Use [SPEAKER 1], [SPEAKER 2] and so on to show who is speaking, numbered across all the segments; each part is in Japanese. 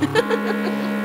[SPEAKER 1] Ha ha ha ha!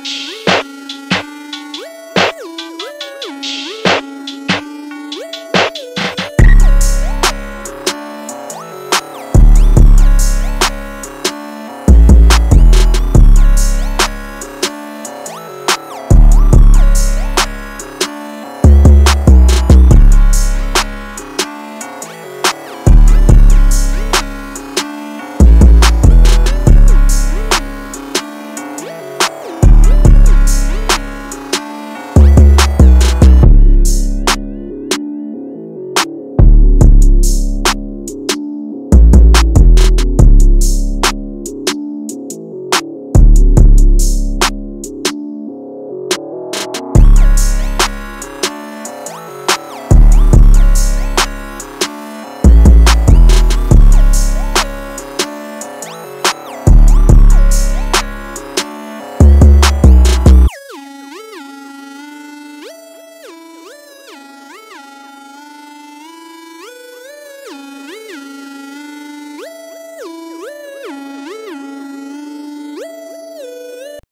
[SPEAKER 1] Música hum.